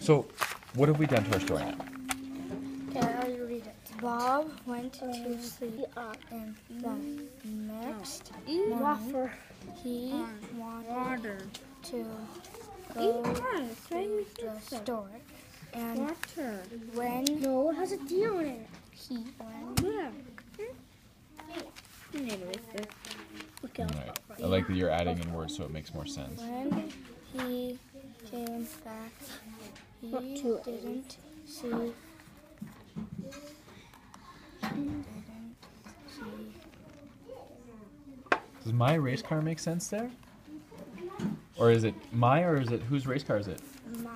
So, what have we done to our story now? Okay, I'll read it. Bob went to um, sleep, uh, and the mm-hmm. next morning he um, wanted to go to the store. And Water. when No, it has a D on it. he when Yeah. Anyways, look out. I like that you're adding in words so it makes more sense. when he came back, he Not too didn't see. See. Does my race car make sense there? Or is it my or is it whose race car is it? Mine.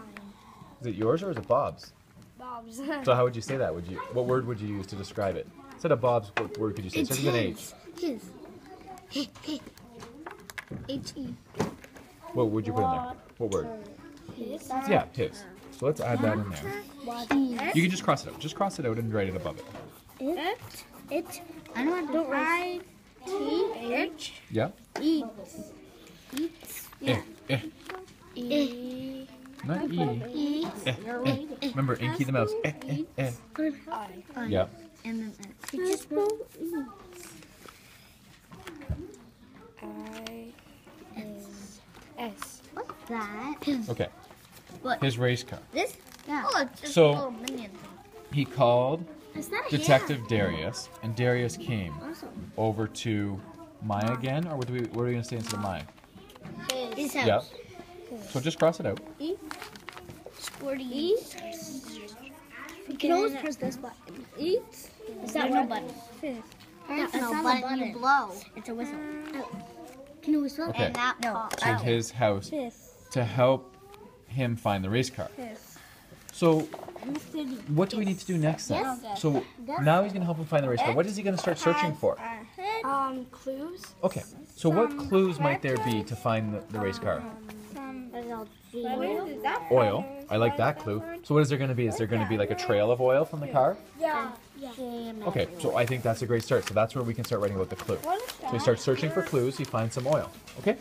Is it yours or is it Bob's? Bob's. So how would you say that? Would you what word would you use to describe it? Instead of Bob's, what word could you say? It's Starts with an H. his. His. H E. What would you put in there? What word? His. Yeah, his. So let's add that in there. You can just cross it out. Just cross it out and write it above it. It. It. I know what don't I. T H Yeah? eats. Eats. Eh, eh. E. Not E. Eats. Eh, eh. Remember, Inky the mouse. Eh, eh, eh. Yeah. And then it just go. I. S. S. What's that? Okay. What? His race car. This? Yeah. Oh, it's just So- a little minion thing. He called Is that a Detective Darius, and Darius came? Awesome. over to Maya again, or what, do we, what are we going to say instead of Maya? His Yeah. house. So just cross it out. E? Sporty. E? You can always press this button. Eat. Is that no button? That's no button. You blow. It's a whistle. Uh, Can you whistle? Okay. And that pops To out. his house to help him find the race car. So what do we need to do next then? Yes. So now he's going to help him find the race car. What is he going to start searching for? Um, clues. Okay. So what clues might there be to find the, the race car? Oil. I like that clue. So what is there going to be? Is there going to be like a trail of oil from the car? Yeah. Okay, so I think that's a great start. So that's where we can start writing about the clue. So he start searching for clues. He find some oil. Okay.